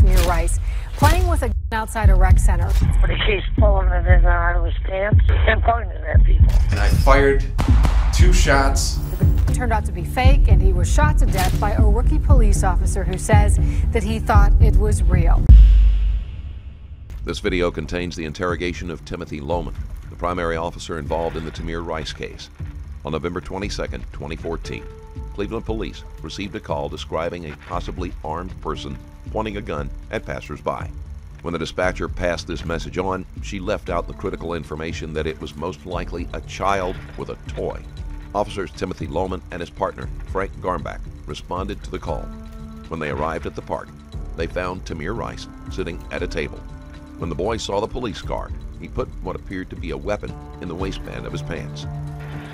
Tamir Rice playing with a gun outside a rec center. But he's pulling it in out of his pants and pointing it at people. And I fired two shots. It turned out to be fake, and he was shot to death by a rookie police officer who says that he thought it was real. This video contains the interrogation of Timothy Loehmann, the primary officer involved in the Tamir Rice case. On November 22, 2014, Cleveland police received a call describing a possibly armed person pointing a gun at passersby. When the dispatcher passed this message on, she left out the critical information that it was most likely a child with a toy. Officers Timothy Loehmann and his partner, Frank Garmback, responded to the call. When they arrived at the park, they found Tamir Rice sitting at a table. When the boy saw the police car, he put what appeared to be a weapon in the waistband of his pants.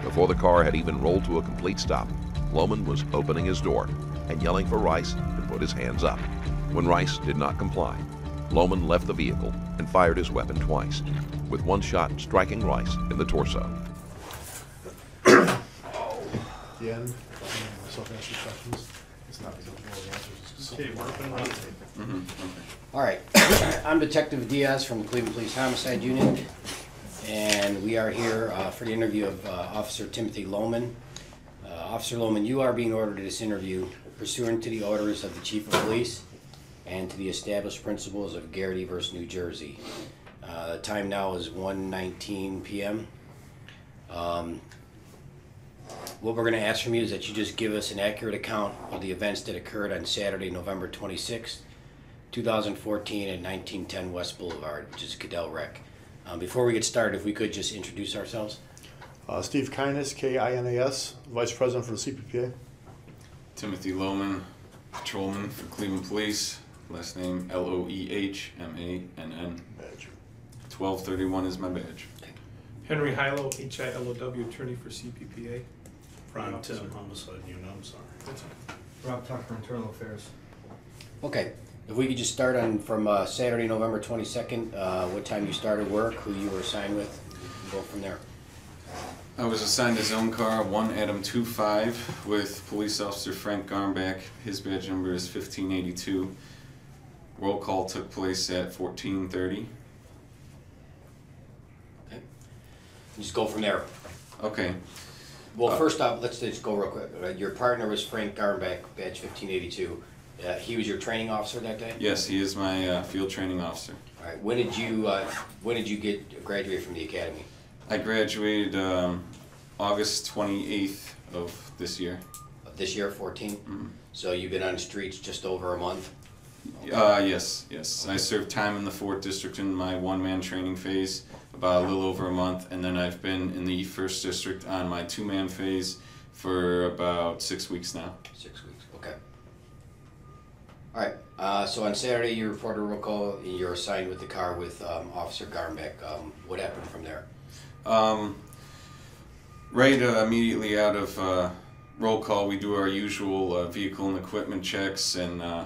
Before the car had even rolled to a complete stop, Loehmann was opening his door and yelling for Rice to put his hands up. When Rice did not comply, Loehmann left the vehicle and fired his weapon twice, with one shot striking Rice in the torso. end, I'm the answers. All right, I'm Detective Diaz from the Cleveland Police Homicide Unit, and we are here uh, for the interview of uh, Officer Timothy Loehmann. Uh, Officer Loehmann, you are being ordered to this interview pursuant to the orders of the Chief of Police and to the established principles of Garrity versus New Jersey. Uh, The time now is 1:19 PM. Um, What we're gonna ask from you is that you just give us an accurate account of the events that occurred on Saturday, November 26th, 2014 at 1910 West Boulevard, which is Cudell Rec. Um, Before we get started, if we could just introduce ourselves. Uh, Steve Kinas, K-I-N-A-S, Vice President for the CPPA. Timothy Loehmann, patrolman for Cleveland Police. Last name L O E H M A N N. Badge. 1231 is my badge. Henry Hilow, H-I-L-O-W, attorney for CPPA. Ron Tim, homicide unit, I'm sorry. That's all. Rob Tucker, Internal Affairs. Okay, if we could just start on from uh, Saturday, November 22nd, uh, what time you started work, who you were assigned with, and go from there. I was assigned a zone car 1 Adam 25 with police officer Frank Garmback. His badge number is 1582. Roll call took place at 1430. Just go from there. Okay. Well, Uh, first off, let's just go real quick. Uh, Your partner was Frank Garmback, badge 1582. Uh, He was your training officer that day? Yes, he is my uh, field training officer. All right, when did you, uh, when did you get, graduate from the academy? I graduated um, August 28th of this year. Of This year, 14? Mhm. So you've been on the streets just over a month? Uh, yes, yes. I served time in the fourth district in my one-man training phase, about a little over a month, and then I've been in the first district on my two-man phase for about six weeks now. Six weeks, okay. All right, uh, so on Saturday, you reported a roll call, and you're assigned with the car with um, Officer Garmback. Um, What happened from there? Um, right uh, immediately out of uh, roll call, we do our usual uh, vehicle and equipment checks, and uh,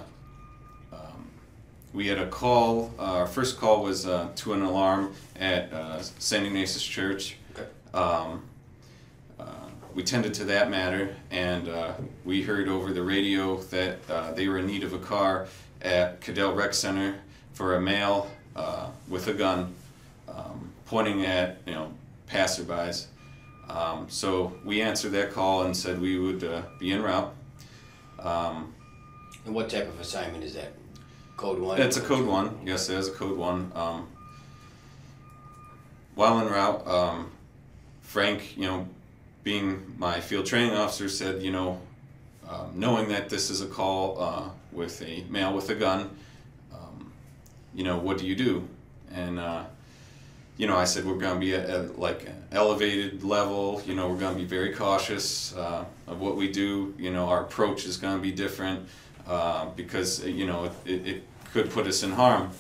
we had a call. Uh, our first call was uh, to an alarm at uh, St. Ignatius Church. Okay. Um, uh, we tended to that matter, and uh, we heard over the radio that uh, they were in need of a car at Cudell Rec Center for a male uh, with a gun, um, pointing at you know passerbys. Um, so we answered that call and said we would uh, be en route. Um, And what type of assignment is that? Code one? it's a code one. Yes, it is a code one. Um, while en route, um, Frank, you know, being my field training officer, said, you know, um, knowing that this is a call uh, with a male with a gun, um, you know, what do you do? And uh, you know, I said we're going to be at, at like an elevated level. You know, we're going to be very cautious uh, of what we do. You know, our approach is going to be different uh, because you know it, it, could put us in harm.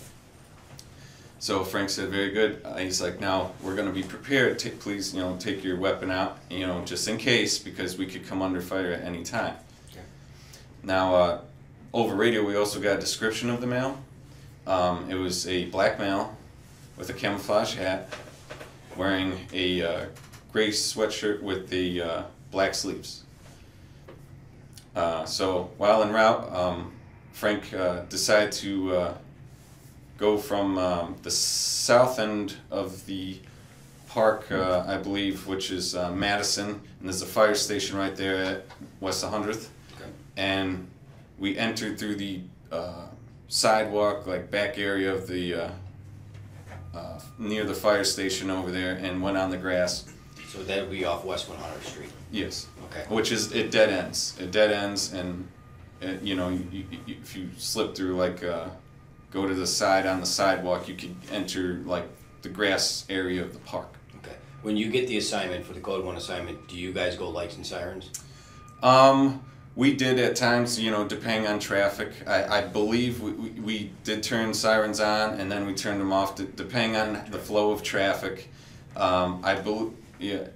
So Frank said, "Very good." Uh, he's like, "Now we're going to be prepared. Take, please, you know, take your weapon out. You know, just in case, because we could come under fire at any time." Okay. Now, uh, over radio, we also got a description of the male. Um, it was a black male with a camouflage hat, wearing a uh, gray sweatshirt with the uh, black sleeves. Uh, so while en route, um, Frank uh, decided to uh, go from um, the south end of the park, uh, I believe, which is uh, Madison, and there's a fire station right there at West 100th. Okay. And we entered through the uh, sidewalk, like back area of the uh, uh, near the fire station over there, and went on the grass. So that would be off West 100th Street. Yes. Okay. Which is it dead ends. It dead ends, and you know, you, you, if you slip through, like, uh, go to the side on the sidewalk, you could enter like the grass area of the park. Okay. When you get the assignment for the Code One assignment, do you guys go lights and sirens? Um, we did at times, you know, depending on traffic. I, I believe we, we, we did turn sirens on and then we turned them off, de- depending on the flow of traffic. Um, I believe, yeah,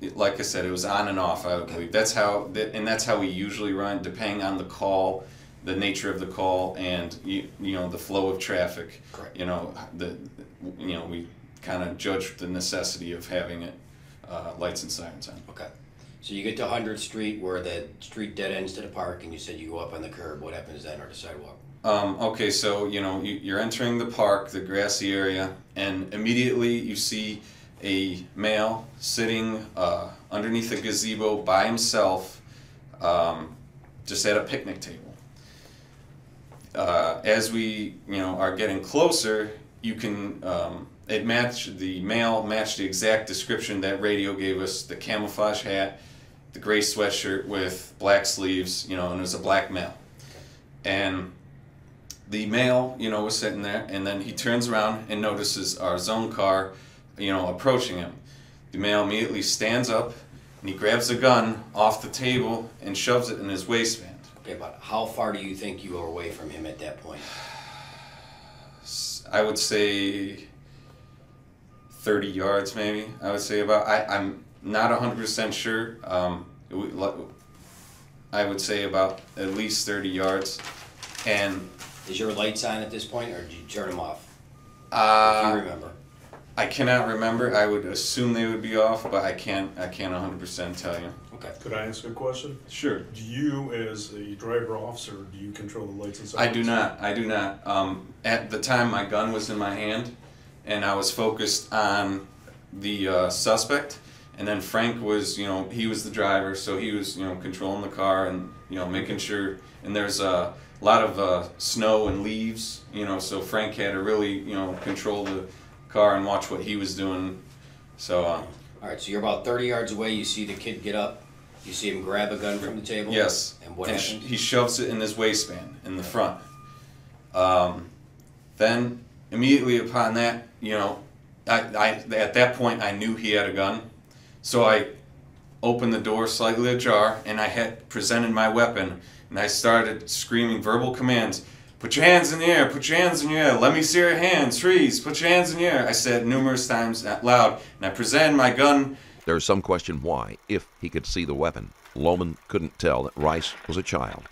it- like I said, it was on and off. I would believe that's how, that, and that's how we usually run, depending on the call, the nature of the call, and you, you know the flow of traffic. Correct. You know the, you know we kind of judged the necessity of having it, uh, lights and sirens on. Okay. So you get to 100th Street where the street dead ends to the park, and you said you go up on the curb. What happens then, or the sidewalk? Um, okay, so you know you, you're entering the park, the grassy area, and immediately you see a male sitting uh, underneath a gazebo by himself, um, just at a picnic table. Uh, as we you know are getting closer, you can um, it matched the male matched the exact description that radio gave us: the camouflage hat, the gray sweatshirt with black sleeves, you know, and it was a black male, and the male, you know, was sitting there, and then he turns around and notices our zone car, you know, approaching him. The male immediately stands up and he grabs a gun off the table and shoves it in his waistband. Okay, but how far do you think you are away from him at that point? I would say 30 yards, maybe. I would say about. I, I'm not 100% sure. Um, it would li- I would say about at least 30 yards. And Is your lights on at this point, or did you turn them off? if uh, you remember. I cannot remember. I would assume they would be off, but I can't. I can't 100% tell you. Okay. Could I ask a question? Sure. Do you, as a driver officer, do you control the lights and I do not. I do not. Um, at the time, my gun was in my hand, and I was focused on the uh, suspect. And then Frank was, you know, he was the driver, so he was, you know, controlling the car and, you know, making sure. And there's a lot of uh, snow and leaves, you know, so Frank had to really, you know, control the car and watch what he was doing. So, uh, All right. So you're about 30 yards away. You see the kid get up. You see him grab a gun from the table. Yes. And what sh- happens? he shoves it in his waistband in the front. Um, then immediately upon that, you know, I, I at that point I knew he had a gun, so I opened the door slightly ajar and I had presented my weapon and I started screaming verbal commands. Put your hands in the air. Put your hands in the air. Let me see your hands. Freeze. Put your hands in the air. I said numerous times out loud, and I presented my gun There is some question why, if he could see the weapon, Loehmann couldn't tell that Rice was a child.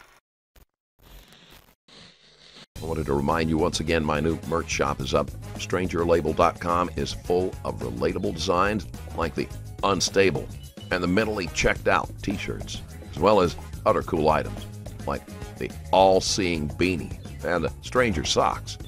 I wanted to remind you once again my new merch shop is up. StrangerLabel.com is full of relatable designs like the unstable and the mentally checked out t shirts, as well as other cool items like the all seeing beanie and the stranger socks.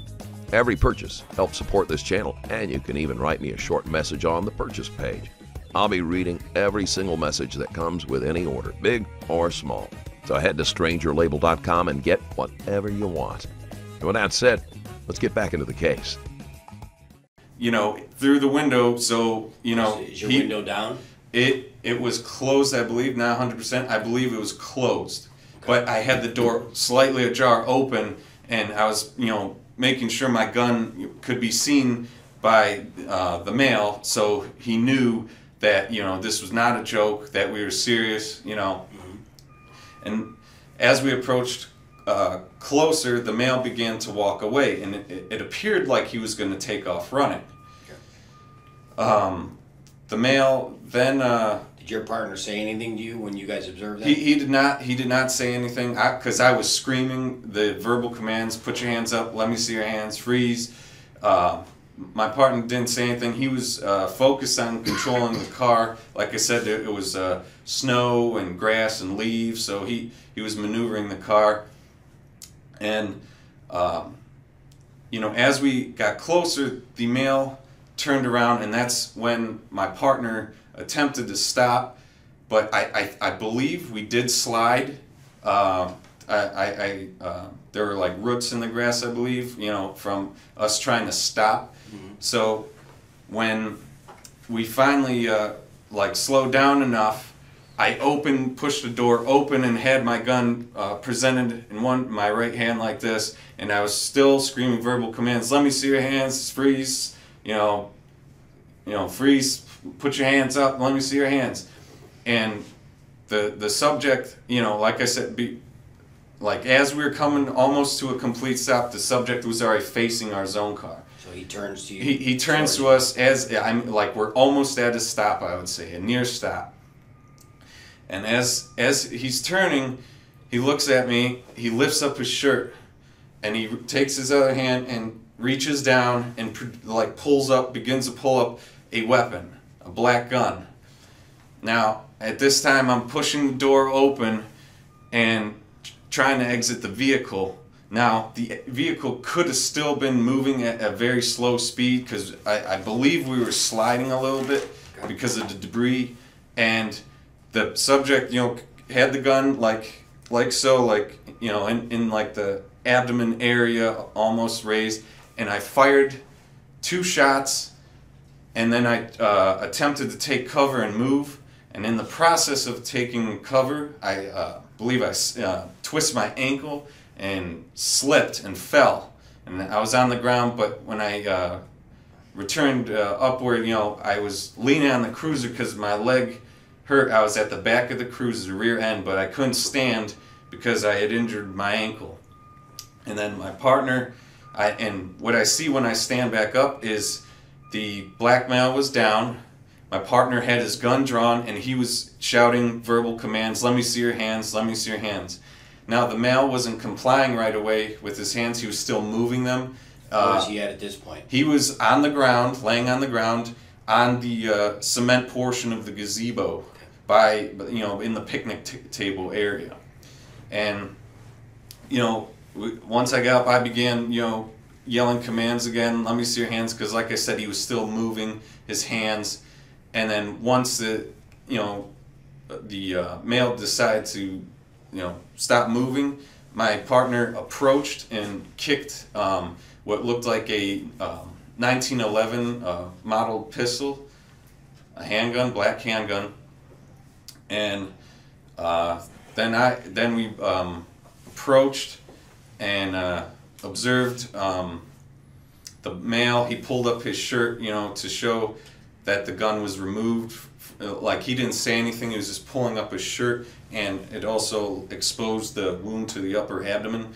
Every purchase helps support this channel, and you can even write me a short message on the purchase page. I'll be reading every single message that comes with any order, big or small. So head to strangerlabel.com and get whatever you want. And with that said, let's get back into the case. you know, through the window. So you know, Is your he- window down? It it was closed, I believe, not 100%. I believe it was closed. But I had the door slightly ajar open and I was, you know, making sure my gun could be seen by uh, the male so he knew that, you know, this was not a joke, that we were serious, you know. And as we approached uh, closer, the male began to walk away and it, it appeared like he was going to take off running. Um, the male then uh, Did your partner say anything to you when you guys observed that? he, he did not he did not say anything. Because I, was screaming the verbal commands put your hands up let me see your hands freeze. Uh, my partner didn't say anything. He was uh, focused on controlling the car. Like I said it, it was uh, snow and grass and leaves so he he was maneuvering the car. And, um, you know, as we got closer, the male turned around, and that's when my partner attempted to stop. But I, I, I believe we did slide. Um I, I, I uh, there were like roots in the grass, I believe, you know, from us trying to stop. So when we finally uh, like slowed down enough, I opened, pushed the door open, and had my gun uh, presented in one my right hand like this, and I was still screaming verbal commands. Let me see your hands, freeze, you know, you know, freeze, put your hands up, let me see your hands, and the the subject, you know, like I said, be, like as we were coming almost to a complete stop, the subject was already facing our zone car. So he turns to you. He, he turns to us as I'm like we're almost at a stop. I would say a near stop. And as as he's turning, he looks at me. He lifts up his shirt, and he takes his other hand and reaches down and pr- like pulls up, begins to pull up a weapon, a black gun. Now at this time, I'm pushing the door open and trying to exit the vehicle. Now, the vehicle could have still been moving at a very slow speed because I, I believe we were sliding a little bit because of the debris, and the subject, you know, had the gun like like so, like you know, in, in like the abdomen area, almost raised, and I fired two shots, and then I uh, attempted to take cover and move, and in the process of taking cover, I uh, believe I uh, twisted my ankle and slipped and fell, and I was on the ground. But when I uh, returned uh, upward, you know, I was leaning on the cruiser because my leg hurt. I was at the back of the cruiser, the rear end, but I couldn't stand because I had injured my ankle. And then my partner, I and what I see when I stand back up is the black male was down. My partner had his gun drawn and he was shouting verbal commands, "Let me see your hands, let me see your hands." Now the male wasn't complying right away with his hands. He was still moving them. Where Uh, is he at at this point? he was on the ground, laying on the ground, on the uh, cement portion of the gazebo, by you know in the picnic t- table area, and you know once I got up, I began you know yelling commands again. Let me see your hands, because like I said, he was still moving his hands, and then once the you know the uh, male decided to you know stop moving, my partner approached and kicked um, what looked like a um, 1911 uh, model pistol, a handgun, black handgun, and uh, then I then we um, approached and uh, observed um, the male. He pulled up his shirt, you know, to show that the gun was removed. Uh, Like he didn't say anything. He was just pulling up his shirt, and it also exposed the wound to the upper abdomen,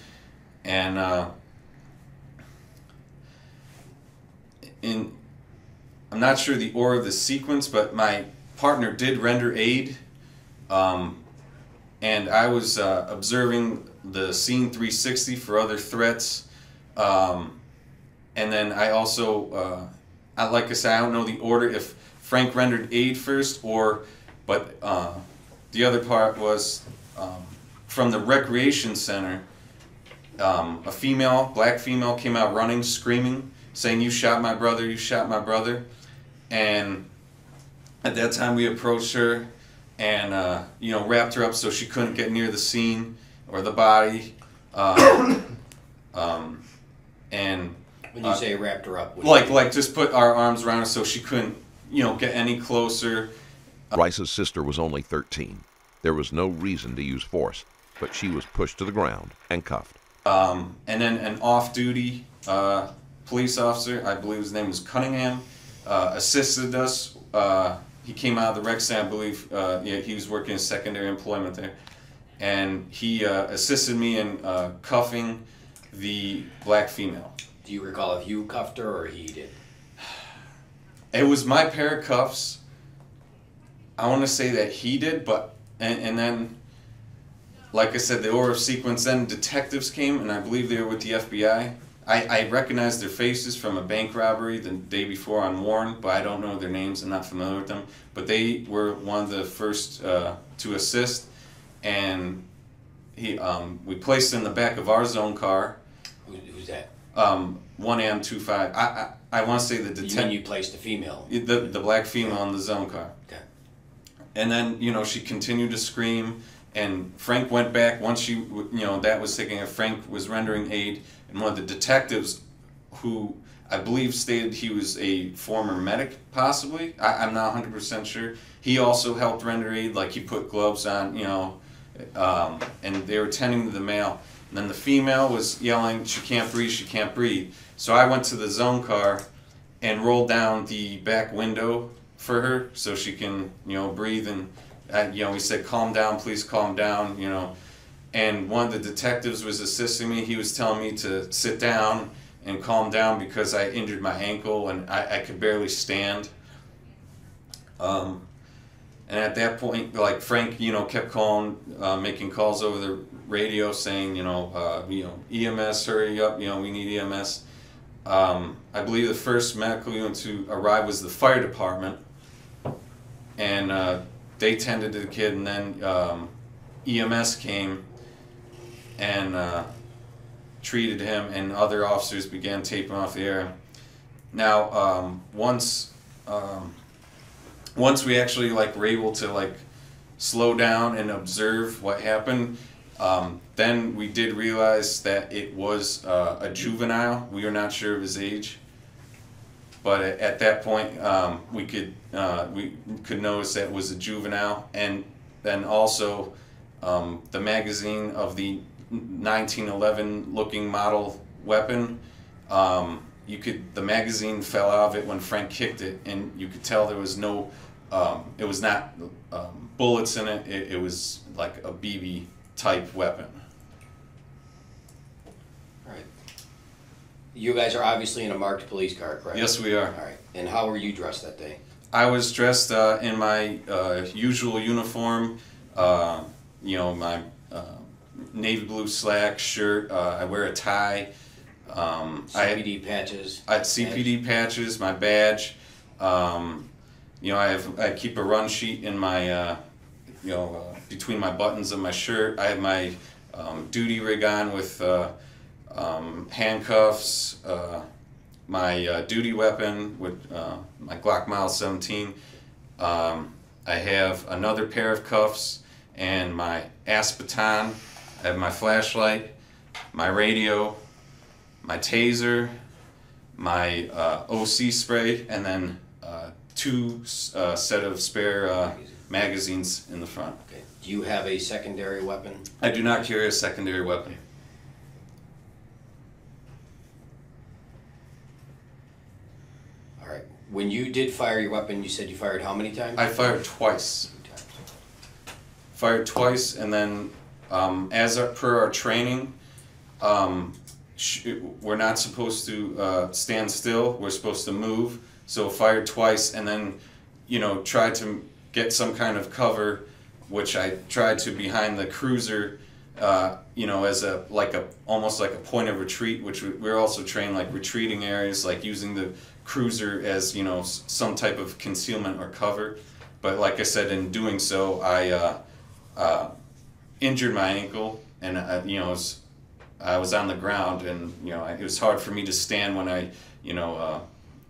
and. Uh, in I'm not sure the order of the sequence, but my partner did render aid, um, and I was uh, observing the scene 360 for other threats, um, and then I also, uh, I, like I said, I don't know the order if Frank rendered aid first or, but uh, the other part was um, from the recreation center. Um, a female, black female, came out running, screaming, saying, "You shot my brother! You shot my brother!" And at that time, we approached her and uh, you know wrapped her up so she couldn't get near the scene or the body. Uh, um, and When you uh, say wrapped her up, like like just put our arms around her so she couldn't you know get any closer. Rice's sister was only 13. There was no reason to use force, but she was pushed to the ground and cuffed. Um, and then an off-duty uh, police officer, I believe his name was Cunningham, uh, assisted us. Uh, he came out of the rec center, I believe. Uh, yeah, he was working in secondary employment there, and he uh, assisted me in uh, cuffing the black female. Do you recall if you cuffed her or he did? It was my pair of cuffs. I want to say that he did, but and, and then, like I said, the order of sequence. Then detectives came, and I believe they were with the FBI. I, I recognized their faces from a bank robbery the day before on Warren, but I don't know their names. I'm not familiar with them. But they were one of the first uh, to assist, and he um, we placed in the back of our zone car. Who, who's that? Um, one AM two five. I I, I want to say the You mean detent you placed the female? the the black female in the zone car. Okay. And then you know she continued to scream, and Frank went back once she you know that was taking. Frank was rendering aid, and one of the detectives, who I believe stated he was a former medic, possibly. I, I'm not 100 percent sure. He also helped render aid, like he put gloves on, you know, um, and they were tending to the male. And then the female was yelling, "She can't breathe! She can't breathe!" So I went to the zone car, and rolled down the back window for her so she can, you know, breathe. And uh, you know, we said, "Calm down, please, calm down," you know. And one of the detectives was assisting me. He was telling me to sit down and calm down because I injured my ankle and I, I could barely stand. Um, and at that point, like Frank, you know, kept calling, uh, making calls over the radio saying, you know, uh, you know, EMS, hurry up, you know, we need EMS. Um, I believe the first medical unit to arrive was the fire department, and uh, they tended to the kid, and then um, EMS came and uh, treated him, and other officers began taping off the air. Now, um, once um, once we actually like were able to like slow down and observe what happened, um, then we did realize that it was uh, a juvenile. We were not sure of his age, but at, at that point um, we could uh, we could notice that it was a juvenile, and then also um, the magazine of the 1911 looking model weapon. Um, you could the magazine fell out of it when Frank kicked it, and you could tell there was no. Um, it was not um, bullets in it. it. It was like a BB type weapon. All right. You guys are obviously in a marked police car, correct? Yes, we are. All right. And how were you dressed that day? I was dressed uh, in my uh, usual uniform. Uh, you know, my uh, navy blue slack shirt. Uh, I wear a tie. Um, I CPD patches. I had CPD patches, my badge. Um, you know, I have I keep a run sheet in my uh, you know uh, between my buttons of my shirt. I have my um, duty rig on with uh, um, handcuffs. Uh, my uh, duty weapon with uh, my Glock Mile 17. Um, I have another pair of cuffs and my ASP baton. I have my flashlight, my radio, my taser, my OC spray, and then two uh, set of spare uh, magazines in the front. Okay. Do you have a secondary weapon? I do not carry a secondary weapon. All right. When you did fire your weapon, you said you fired how many times? I fired twice. Times. Fired twice, and then um, as our, per our training, um, sh- we're not supposed to uh, stand still. We're supposed to move. So fired twice, and then, you know, tried to get some kind of cover, which I tried to behind the cruiser. Uh, you know, as a like a almost like a point of retreat, which we, we're also trained like retreating areas, like using the cruiser as you know some type of concealment or cover. But like I said, in doing so, I uh, uh, injured my ankle, and I, you know, was, I was on the ground, and you know, it was hard for me to stand when I, you know, uh,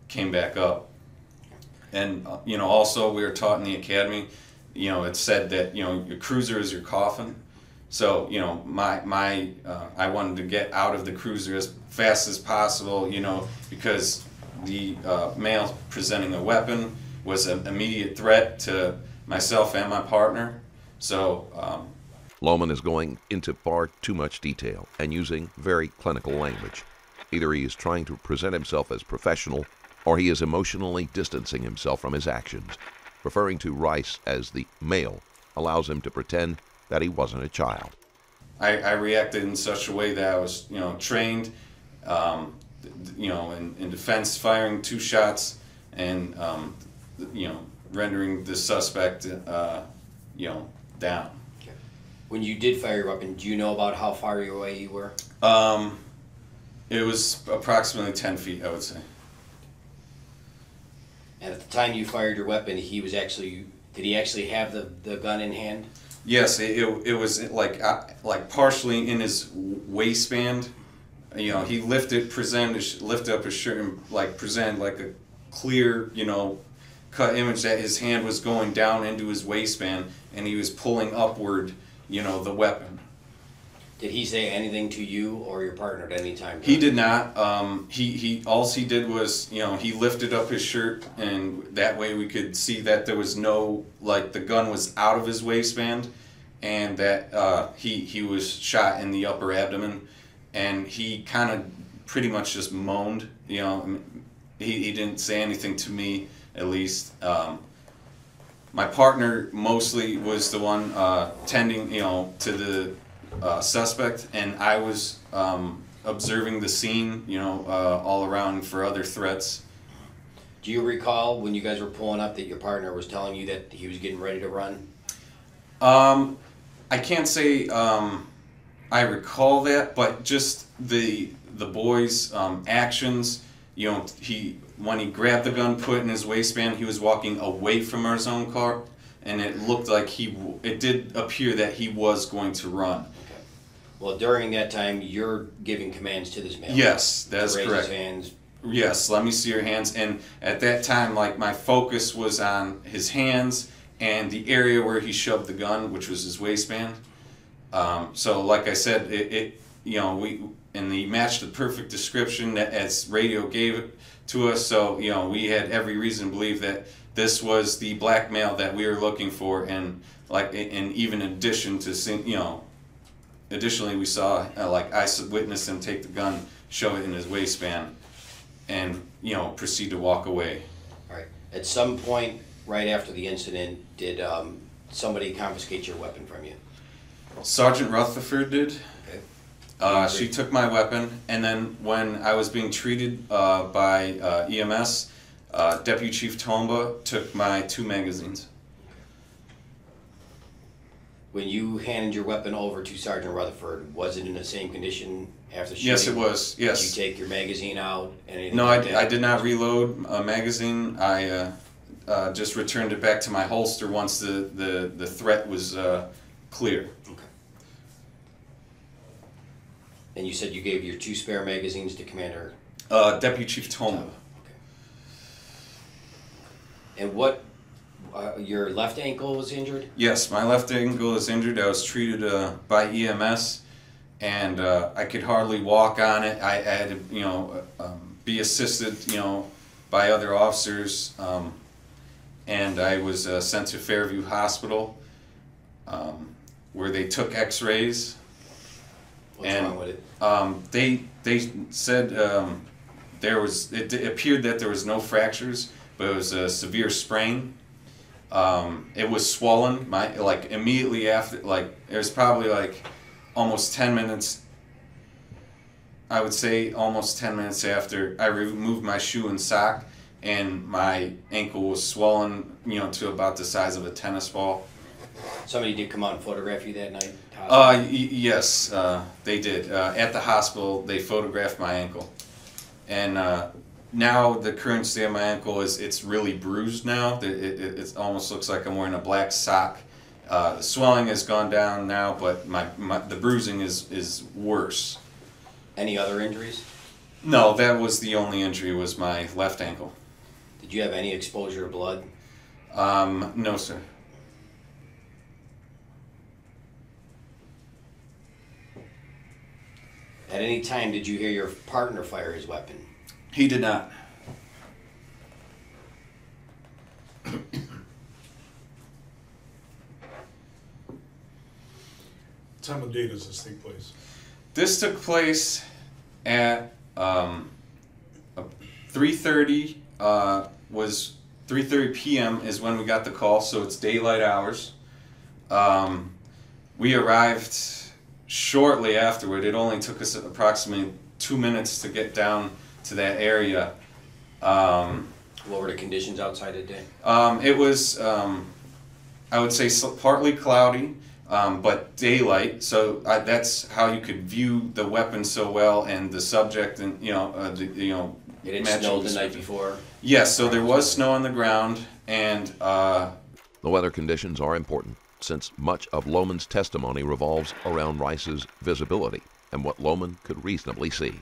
came back up. And uh, you know, also we were taught in the academy, you know, it said that you know your cruiser is your coffin. So you know, my my uh, I wanted to get out of the cruiser as fast as possible, you know, because the uh, male presenting a weapon was an immediate threat to myself and my partner. So um, Loehmann is going into far too much detail and using very clinical language. Either he is trying to present himself as professional or he is emotionally distancing himself from his actions. Referring to Rice as the male allows him to pretend that he wasn't a child. I, I reacted in such a way that I was, you know, trained, um, th- th- you know, in, in defense, firing two shots and, um, you know, rendering the suspect, uh, you know, down. When you did fire your weapon, do you know about how far away you were? Um, it was approximately 10 feet, I would say. And at the time you fired your weapon, he was actually. Did he actually have the, the gun in hand? Yes, it, it, it was like uh, like partially in his waistband. You know, he lifted, presented, his- lifted up his shirt and like presented like a clear, you know, cut image that his hand was going down into his waistband and he was pulling upward, you know, the weapon. Did he say anything to you or your partner at any time? He did not. Um, he he. All he did was, you know, he lifted up his shirt, and that way we could see that there was no like the gun was out of his waistband, and that uh, he he was shot in the upper abdomen, and he kind of pretty much just moaned. You know, he he didn't say anything to me at least. Um, my partner mostly was the one uh, tending, you know, to the uh, suspect, and I was um, observing the scene, you know, uh, all around for other threats. Do you recall when you guys were pulling up that your partner was telling you that he was getting ready to run? Um, I can't say um, I recall that, but just the the boy's um, actions. You know, he when he grabbed the gun, put it in his waistband, he was walking away from our zone car, and it looked like he. It did appear that he was going to run. Well, during that time, you're giving commands to this man. Yes, To that's raise correct. His hands. Yes, let me see your hands. And at that time, like my focus was on his hands and the area where he shoved the gun, which was his waistband. Um, so, like I said, it, it you know we and he matched the perfect description that as radio gave it to us. So you know we had every reason to believe that this was the black male that we were looking for, and like and even in addition to you know additionally we saw uh, like I witnessed him take the gun, shove it in his waistband and you know proceed to walk away. All right. At some point, right after the incident, did um, somebody confiscate your weapon from you? Sergeant Rutherford did. Okay. Uh, she took my weapon, and then when I was being treated uh, by uh, EMS, uh, Deputy Chief Tomba took my two magazines. When you handed your weapon over to Sergeant Rutherford, was it in the same condition after shooting? Yes, it was. Yes. Did you take your magazine out? Anything No, I, that? I did not reload a magazine. I uh, uh, just returned it back to my holster once the, the, the threat was uh, clear. Okay. And you said you gave your two spare magazines to Commander. Uh, Deputy Chief Tomba. Okay. And what? Uh, your left ankle was injured. Yes, my left ankle is injured. I was treated uh, by EMS, and uh, I could hardly walk on it. I, I had to, you know, um, be assisted, you know, by other officers, um, and I was uh, sent to Fairview Hospital, um, where they took X-rays. What's And- wrong with it? Um, they they said um, there was it, it appeared that there was no fractures, but it was a severe sprain. Um, it was swollen. My like immediately after like it was probably like almost ten minutes. I would say almost ten minutes after I removed my shoe and sock, and my ankle was swollen, you know, to about the size of a tennis ball. Somebody did come out and photograph you that night. Uh, y- yes, uh, they did. Uh, at the hospital, they photographed my ankle, and uh, now the current state of my ankle is it's really bruised now. It, it, it almost looks like I'm wearing a black sock. Uh, the swelling has gone down now, but my, my the bruising is is worse. Any other injuries? No, that was the only injury was my left ankle. Did you have any exposure to blood? Um, no, sir. At any time, did you hear your partner fire his weapon? He did not. Time of day does this take place? This took place at um, 3:30. Uh, was 3:30 p.m. is when we got the call, so it's daylight hours. Um, we arrived shortly afterward. It only took us approximately two minutes to get down to that area. Um, What were the conditions outside the day? um, it was, um, I would say, partly cloudy, um, but daylight. So uh, that's how you could view the weapon so well and the subject, and you know, uh, the, you know. It had snowed the night description. before. Yes, so there was snow on the ground, and uh, The weather conditions are important. since much of Loehmann's testimony revolves around Rice's visibility and what Lohman could reasonably see.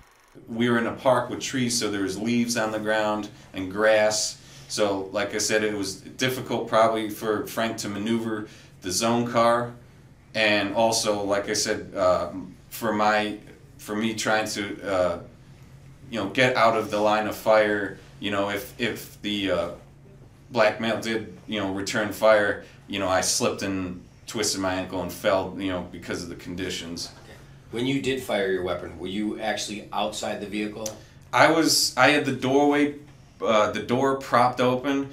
We were in a park with trees, so there was leaves on the ground and grass. So, like I said, it was difficult probably for Frank to maneuver the zone car, and also, like I said, um, for my for me trying to uh, you know get out of the line of fire. You know, if if the uh, black male did you know return fire, you know, I slipped and twisted my ankle and fell. You know, because of the conditions. When you did fire your weapon, were you actually outside the vehicle? I was I had the doorway, uh, the door propped open,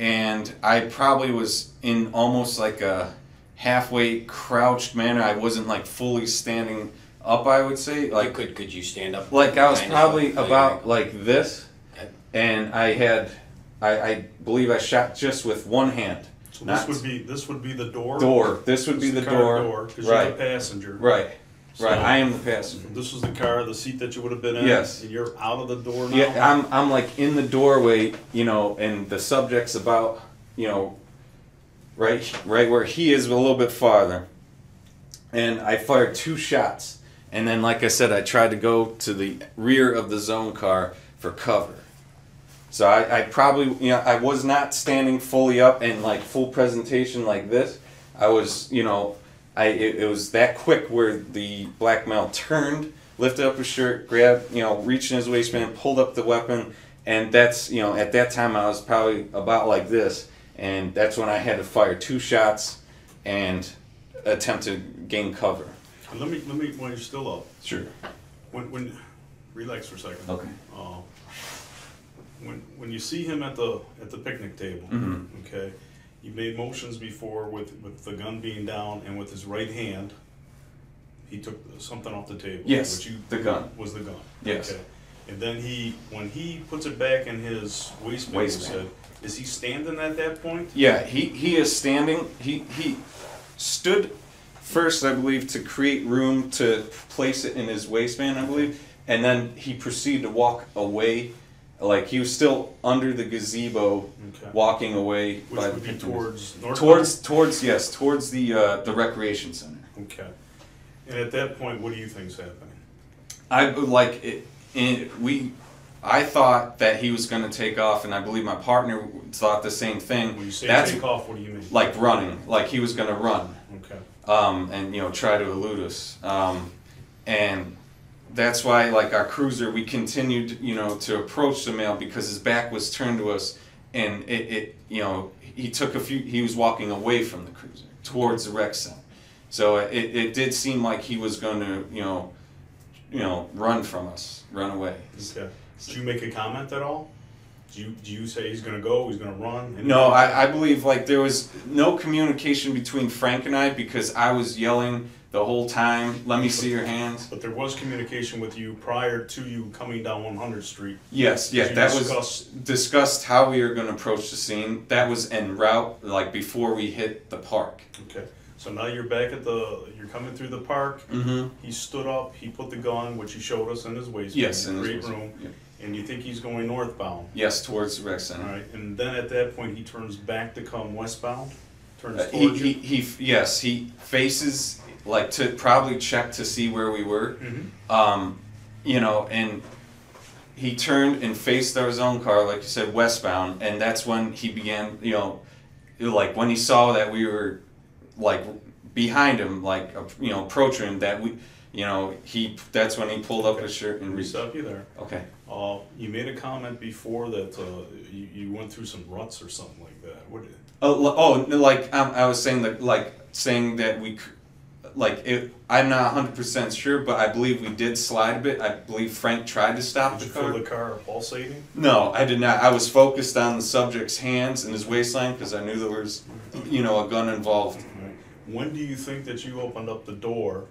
and I probably was in almost like a halfway crouched manner. I wasn't like fully standing up. I would say Like, like could could you stand up? like I was probably like- about like this, Okay. and I had I, I believe I shot just with one hand. So this would be, this would be the door? Door. This would This be is the car door. Because you're the Right. passenger. Right. Right. I am the passenger. This is the car, the seat that you would have been in? Yes. And you're out of the door now? Yeah, I'm I'm like in the doorway, you know, and the subject's about, you know, right right where he is, but a little bit farther. And I fired two shots, and then, like I said, I tried to go to the rear of the zone car for cover. So I, I probably, you know, I was not standing fully up and like full presentation like this. I was, you know, I it, it was that quick where the black male turned, lifted up his shirt, grabbed, you know, reached in his waistband, pulled up the weapon, and that's, you know, at that time I was probably about like this, and that's when I had to fire two shots and attempt to gain cover. Let me, let me, while you're still up, Sure. when, when, relax for a second. Okay. Uh, When, when you see him at the, at the picnic table, Mhm. okay, you made motions before with, with the gun being down and with his right hand, he took something off the table. Yes, which you- the gun. Was the gun. Yes. Okay. And then he, when he puts it back in his waistband, Waistband. said, is he standing at that point? Yeah, he, he is standing. He he stood first, I believe, to create room to place it in his waistband, I believe, and then he proceeded to walk away, like he was still under the gazebo, Okay. walking away. Which by would the be towards north? towards towards yes, towards the uh, the recreation center. Okay. And at that point, what do you think's happening? I like it. And we, I thought that he was going to take off, and I believe my partner thought the same thing. When you say That's take off, what do you mean? like running, like he was going to run. Okay. um, and you know try to elude us. Um, and that's why, like our cruiser, we continued, you know, to approach the male because his back was turned to us, and it, it you know, he took a few. He was walking away from the cruiser towards the rec center. So uh, it, it did seem like he was going to, you know, you know, run from us, run away. Okay. Did you make a comment at all? Do you, do you say he's gonna go, he's gonna run? No, I, I believe like there was no communication between Frank and I because I was yelling the whole time. Let me see your hands. But there was communication with you prior to you coming down 100th street. Yes, yeah, that was discussed how we were going to approach the scene. That was en route, like before we hit the park. Okay, so now you're back at the, you're coming through the park, Mm-hmm. he stood up, he put the gun, which he showed us in his waistband. Yes, in Great room, yeah. and you think he's going northbound, Yes, towards the rec center. alright, and then at that point, he turns back to come westbound? Turns Uh, he, he, he, yes, he faces like to probably check to see where we were. Mhm. Um, you know, and he turned and faced our zone car, like you said, westbound, and that's when he began, you know, like when he saw that we were like behind him, like you know, approaching him, that we, you know, he that's when he pulled up his shirt and Let me reached. stop you there. Okay. Uh, you made a comment before that, uh, you, you went through some ruts or something like that, what, Oh, l- oh, like um, I was saying that, like saying that we, like it. I'm not 100 percent sure, but I believe we did slide a bit. I believe Frank tried to stop did you the feel car. the car pulsating? No, I did not. I was focused on the subject's hands and his waistline because I knew there was, you know, a gun involved. When do you think that you opened up the door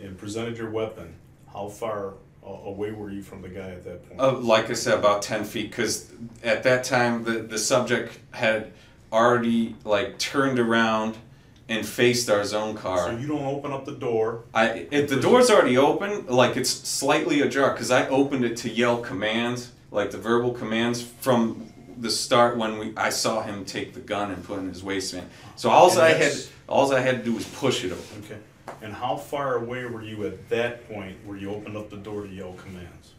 and presented your weapon? How far uh, away were you from the guy at that point? Uh, like I said, about 10 feet, because at that time the, the subject had already like turned around and faced our zone car. So you don't open up the door. I if the door's already open, like it's slightly ajar because I opened it to yell commands, like the verbal commands from the start when we I saw him take the gun and put it in his waistband. So all And I had all I had to do was push it open. Okay. And how far away were you at that point where you opened up the door to yell commands?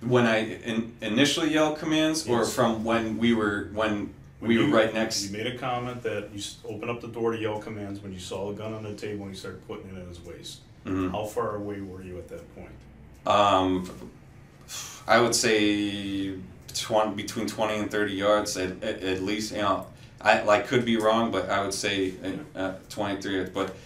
When I in, initially yelled commands, or from when we were when When we were right next. You made a comment that you opened up the door to yell commands when you saw the gun on the table and you started putting it in his waist. Mhm. How far away were you at that point? Um, I would say 20, between 20 and 30 yards at, at, at least. You know, I like could be wrong, but I would say uh, uh, 23. But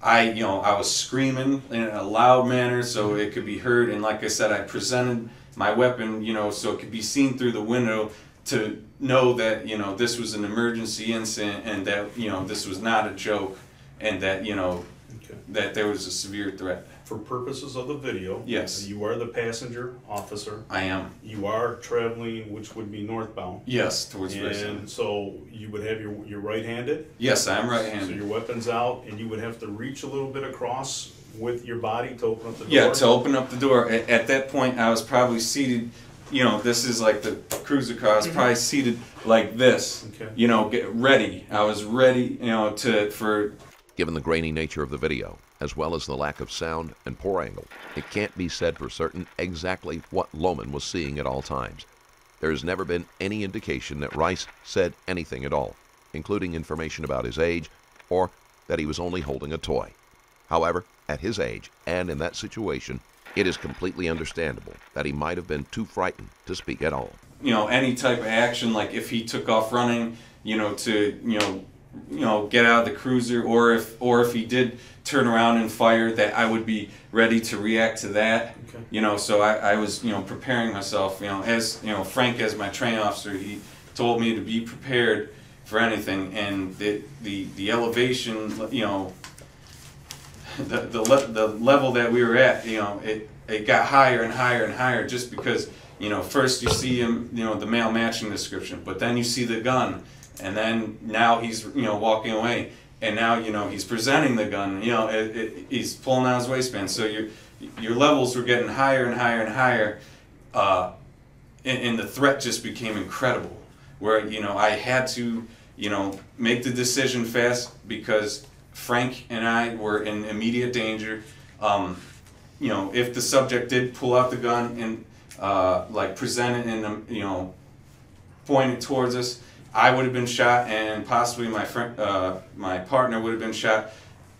I, you know, I was screaming in a loud manner so it could be heard. And like I said, I presented my weapon, you know, so it could be seen through the window to know that you know this was an emergency incident and that you know this was not a joke and that you know Okay. that there was a severe threat. For purposes of the video. Yes. You are the passenger officer. I am. You are traveling, which would be northbound. Yes, towards. And so you would have your, your right-handed? Yes, I am right-handed. So your weapon's out, and you would have to reach a little bit across with your body to open up the door? Yeah, to open up the door. At, at that point, I was probably seated. You know, this is like the cruiser car. I was mm-hmm. probably seated like this. Okay. You know, get ready. I was ready. You know, to for. Given the grainy nature of the video, as well as the lack of sound and poor angle, it can't be said for certain exactly what Loehmann was seeing at all times. There has never been any indication that Rice said anything at all, including information about his age or that he was only holding a toy. However, at his age and in that situation, it is completely understandable that he might have been too frightened to speak at all. You know, any type of action, like if he took off running, you know, to you know, you know, get out of the cruiser, or if or if he did turn around and fire, that I would be ready to react to that. Okay. You know, so I, I was you know preparing myself. You know, as you know, Frank as my training officer, he told me to be prepared for anything, and the the the elevation, you know, the the, le- the level that we were at, you know, it it got higher and higher and higher just because you know first you see him, you know, the male matching description, but then you see the gun, and then now he's you know walking away, and now you know he's presenting the gun, you know, it, it, he's pulling out his waistband, so your your levels were getting higher and higher and higher, uh, and, and the threat just became incredible. Where you know I had to you know make the decision fast because Frank and I were in immediate danger. Um, you know, if the subject did pull out the gun and uh, like present it and you know point it towards us, I would have been shot, and possibly my friend, uh, my partner would have been shot,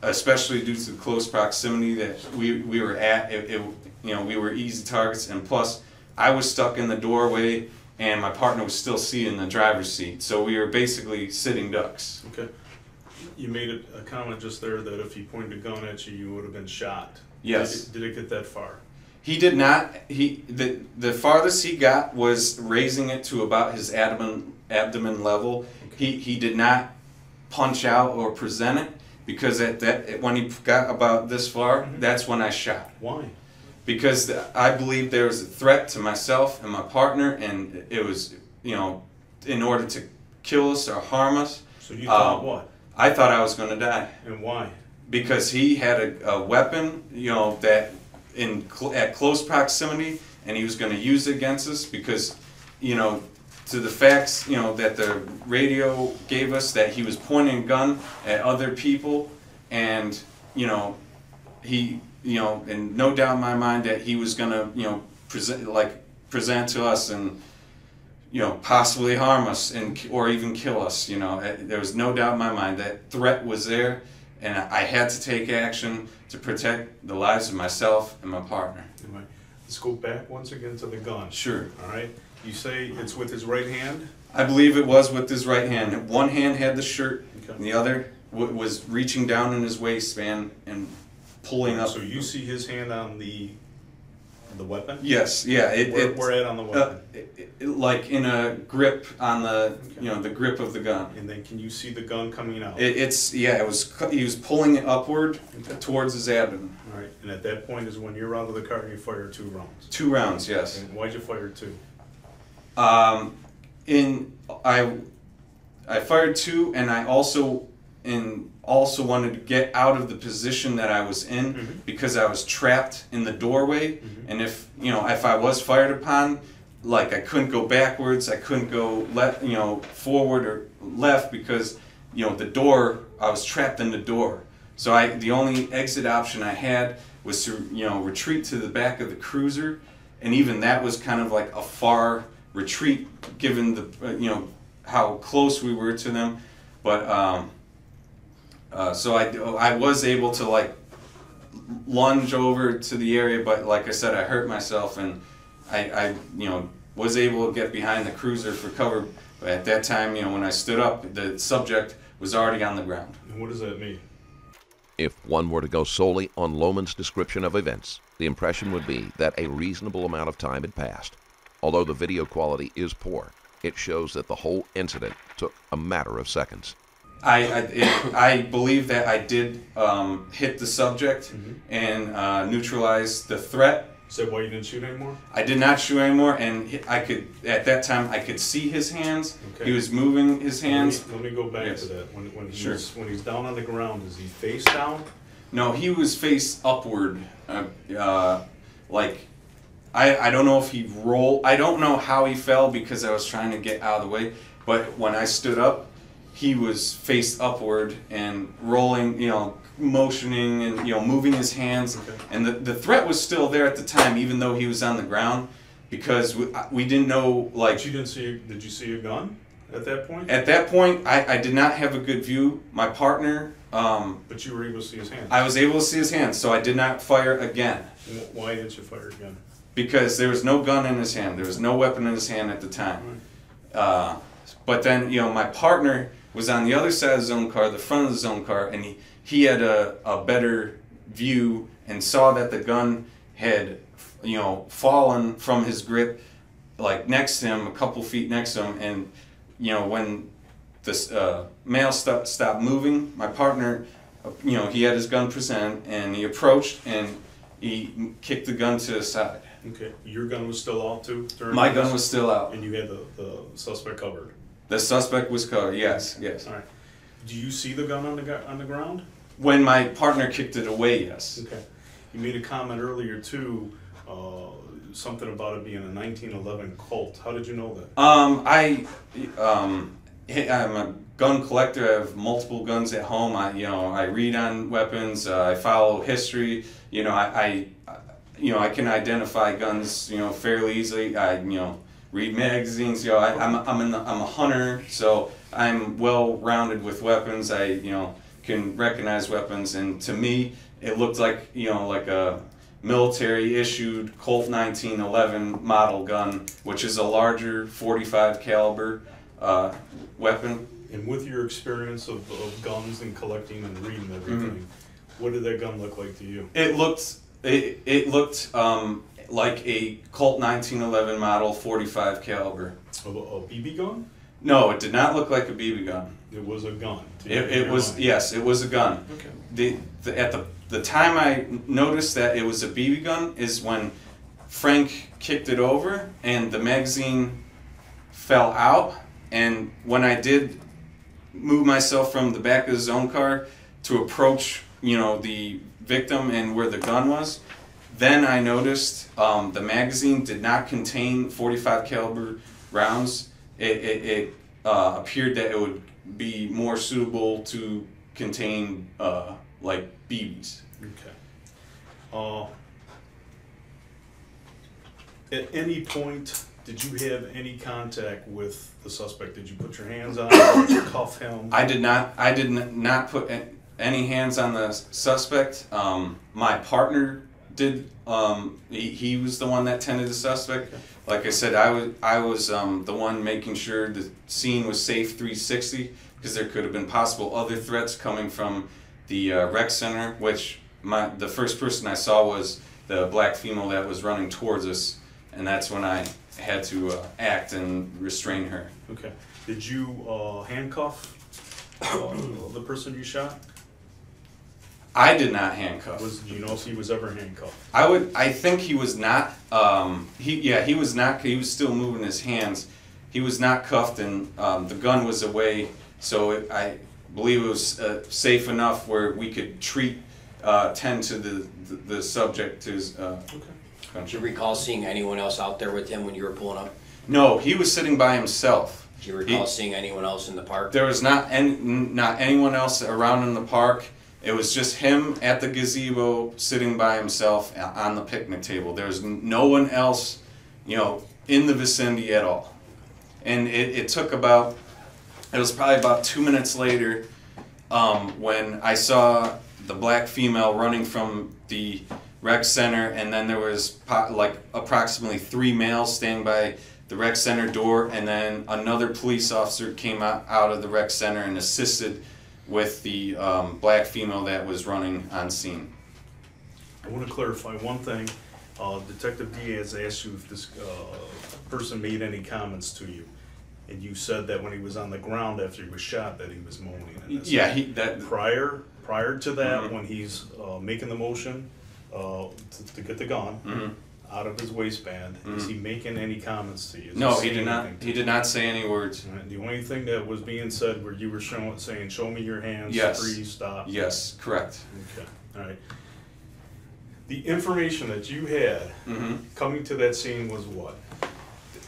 especially due to the close proximity that we, we were at. It, it, you know, we were easy targets, and plus, I was stuck in the doorway, and my partner was still seated in the driver's seat, so we were basically sitting ducks. Okay. You made a, a comment just there that if he pointed a gun at you, you would have been shot. Yes. Did it, did it get that far? He did not. He the the farthest he got was raising it to about his abdomen abdomen level. He he did not punch out or present it because at that when he got about this far, that's when I shot. Why? Because I believed there was a threat to myself and my partner, and it was you know in order to kill us or harm us. So you thought Um, what? I thought I was going to die And why? because he had a, a weapon, you know, that in cl- at close proximity, and he was going to use it against us because, you know, to the facts, you know, that the radio gave us that he was pointing a gun at other people, and you know, he, you know, and no doubt in my mind that he was going to, you know, present like present to us and you know, possibly harm us and or even kill us. You know, Eh, there was no doubt in my mind that threat was there, and I had to take action to protect the lives of myself and my partner. Let's go back once again to the gun. Sure. All right. You say it's with his right hand. I believe it was with his right hand. One hand had the shirt, Okay. and the other w- was reaching down in his waistband and pulling up. So you see his hand on the the weapon. Yes, yeah. It, Where, it, where at on the uh, weapon? it- it- like in a grip on the, okay. you know, the grip of the gun. and then can you see the gun coming out? It, it's yeah. It was he was pulling it upward Okay. towards his abdomen. All right. And at that point is when you're out of the car and you fire two rounds. Two rounds, yes. And why'd you fire two? Um, in I, I fired two, and I also in also wanted to get out of the position that I was in Mhm. because I was trapped in the doorway. Mhm. And if you know if I was fired upon, like I couldn't go backwards, I couldn't go left, you know, forward or left because you know the door. I was trapped in the door. So I the only exit option I had was to you know retreat to the back of the cruiser, and even that was kind of like a far retreat given the uh, you know how close we were to them. But um, uh, so I I was able to like lunge over to the area, but like I said, I hurt myself and I, I you know was able to get behind the cruiser for cover. But at that time, you know, when I stood up, the subject was already on the ground. And what does that mean? If one were to go solely on Loehmann's description of events, the impression would be that a reasonable amount of time had passed. Although the video quality is poor, it shows that the whole incident took a matter of seconds. I I, it, I believe that I did um, hit the subject and uh, neutralize the threat. So why you didn't shoot anymore? I did not shoot anymore, and I could at that time I could see his hands. Okay. He was moving his hands. Let me, let me go back Yes. to that. When, when, Sure. he's, when he's down on the ground, is he face down? No, he was face upward. Uh, uh, like, I, I don't know if he rolled. I don't know how he fell because I was trying to get out of the way. But when I stood up, he was face upward and rolling, you know, motioning and, you know, moving his hands. Okay. And the, the threat was still there at the time, even though he was on the ground, because we, we didn't know, like, But you didn't see, did you see a gun at that point? at that point, I, I did not have a good view. My partner, um, But you were able to see his hand. I was able to see his hands, so I did not fire again. Why didn't you fire again? because there was no gun in his hand. There was no weapon in his hand at the time. Uh, but then, you know, my partner was on the other side of the zone car, the front of the zone car, and he, he had a, a better view and saw that the gun had, you know, fallen from his grip, like next to him, a couple feet next to him. And, you know, when this uh, male st- stopped moving, my partner, you know, he had his gun present and he approached and he kicked the gun to the side. Okay, your gun was still out too? during My gun was still out. And you had the, the suspect covered? The suspect was covered. Yes, yes. Alright. Do you see the gun on the, gu- on the ground? When my partner kicked it away, yes. Okay. You made a comment earlier too, uh, something about it being a nineteen eleven Colt. How did you know that? Um, I, um, I'm a gun collector. I have multiple guns at home. I, you know, I read on weapons. Uh, I follow history. You know, I, I, you know, I can identify guns. You know, fairly easily. I, you know, read magazines. You know, I, I'm, I'm, an, I'm a hunter, so I'm well rounded with weapons. I, you know, can recognize weapons, and to me, it looked like, you know, like a military issued Colt 1911 model gun, which is a larger 45 caliber uh, weapon. And with your experience of, of guns and collecting and reading everything, what did that gun look like to you? It looked it, it looked um, like a Colt 1911 model 45 caliber. A, a BB gun? No, it did not look like a BB gun. It was a gun. It, it was mind. yes, it was a gun. Okay. The, the at the the time I noticed that it was a BB gun is when Frank kicked it over and the magazine fell out. And when I did move myself from the back of his own car to approach, you know, the victim and where the gun was, then I noticed um, the magazine did not contain 45 caliber rounds. It, it, it uh, appeared that it would be more suitable to contain uh, like BBs. Okay. Uh, at any point, did you have any contact with the suspect? Did you put your hands on him? You cuff him? I did not. I did not put any hands on the suspect. Um, my partner did. Um, he, he was the one that tended the suspect. Like I said, I was I was um, the one making sure the scene was safe 360 because there could have been possible other threats coming from the uh, rec center. Which my the first person I saw was the black female that was running towards us, and that's when I had to uh, act and restrain her. Okay. Did you uh, handcuff uh, the person you shot? I did not handcuff. Was do you know if he was ever handcuffed? I would. I think he was not. Um, he yeah. He was not. He was still moving his hands. He was not cuffed, and um, the gun was away. So it, I believe it was uh, safe enough where we could treat, uh, tend to the the, the subject to his uh, Okay. Do you recall seeing anyone else out there with him when you were pulling up? No, he was sitting by himself. Do you recall He- seeing anyone else in the park? There was not any, not anyone else around in the park. It was just him at the gazebo sitting by himself on the picnic table. There was no one else, you know, in the vicinity at all. And it, it took about, it was probably about two minutes later um, when I saw the black female running from the rec center, and then there was like approximately three males standing by the rec center door, and then another police officer came out, out of the rec center and assisted with the um, black female that was running on scene. I want to clarify one thing. Uh, Detective Diaz asked you if this uh, person made any comments to you. And you said that when he was on the ground after he was shot, that he was moaning. Yeah, he that Prior, prior to that, Mhm. when he's uh, making the motion uh, to to get the gun Mhm. Out of his waistband, is he making any comments to you? Is no, he did not. He did not say any words. Alright, The only thing that was being said where you were showing, saying, show me your hands, Yes. freeze, stop. Yes, correct. Okay, alright. The information that you had hmm coming to that scene was what?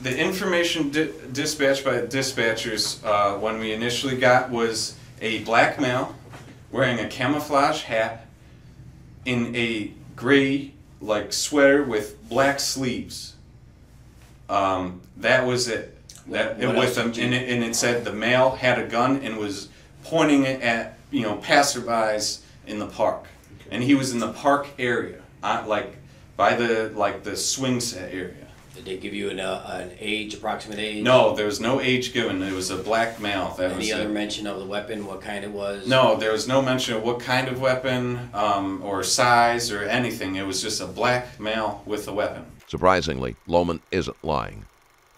The information di- dispatched by dispatchers uh, when we initially got was a black male wearing a camouflage hat in a gray like sweater with black sleeves. Um, that was it. That What- with them, and it, and it said the male had a gun and was pointing it at you know passerbys in the park, and he was in the park area, uh, like by the like the swing set area. Did they give you an, uh, an age, approximate age? No, there was no age given. It was a black male. That was Any it. other mention of the weapon, what kind it was? No, there was no mention of what kind of weapon um, or size or anything. It was just a black male with a weapon. Surprisingly, Loehmann isn't lying.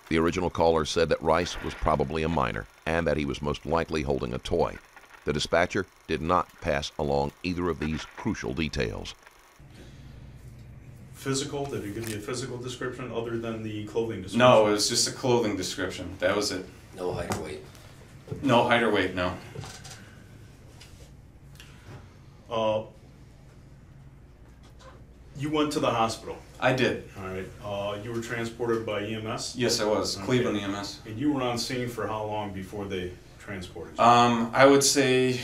The original caller said that Rice was probably a minor and that he was most likely holding a toy. The dispatcher did not pass along either of these crucial details. Physical, did he give you a physical description other than the clothing description? No, it was just a clothing description. That was it. No height or weight. No height or weight. No. Uh, you went to the hospital, I did. alright, uh, you were transported by EMS? Yes, I was. Okay. Cleveland EMS. And you were on scene for how long before they transported you? Um, I would say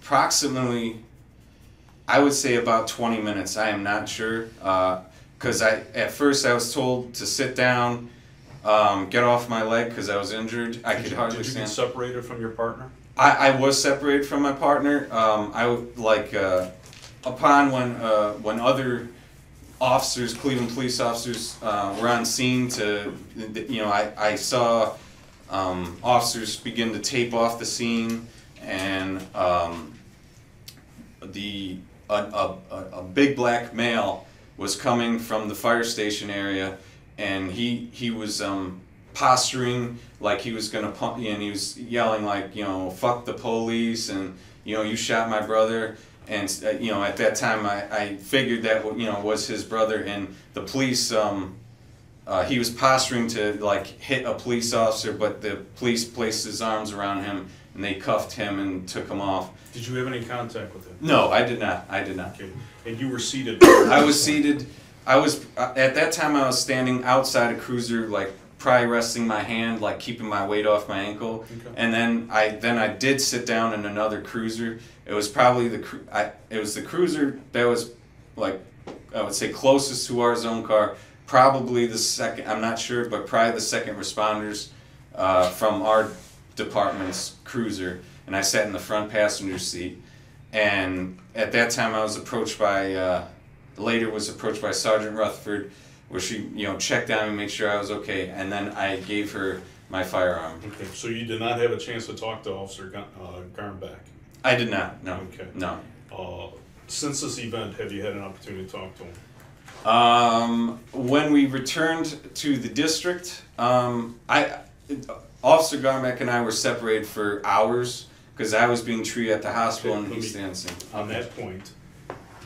approximately. I would say about 20 minutes. I am not sure. Because I at first I was told to sit down, um, get off my leg because I was injured. I Did could you- hardly Did you get separated from your partner? I, I was separated from my partner. Um, I would like uh, upon when uh, when other officers, Cleveland police officers, uh, were on scene to, you know, I, I saw um, officers begin to tape off the scene and um, the a, a, a big black male was coming from the fire station area and he he was um, posturing like he was gonna pump you and he was yelling like you know fuck the police and you know you shot my brother. And uh, you know at that time I, I figured that you know was his brother and the police um, uh, he was posturing to like hit a police officer but the police placed his arms around him and they cuffed him and took him off Did you have any contact with him? no I did not I did not Okay, and you were seated? I was seated. I was uh, at that time. I was standing outside a cruiser, like probably resting my hand, like keeping my weight off my ankle. Okay. And then I then I did sit down in another cruiser. It was probably the I, it was the cruiser that was like I would say closest to our zone car. Probably the second. I'm not sure, but probably the second responders uh, from our department's cruiser. And I sat in the front passenger seat. And at that time, I was approached by. Uh, later was approached by Sergeant Rutherford, where she you know checked on me, make sure I was okay, and then I gave her my firearm. Okay, so you did not have a chance to talk to Officer Gun- uh? I did not. No. Okay. No. Uh, Since this event, have you had an opportunity to talk to him? Um, when we returned to the district, um, I, Officer Garmback and I were separated for hours because I was being treated at the hospital let me- East On that point,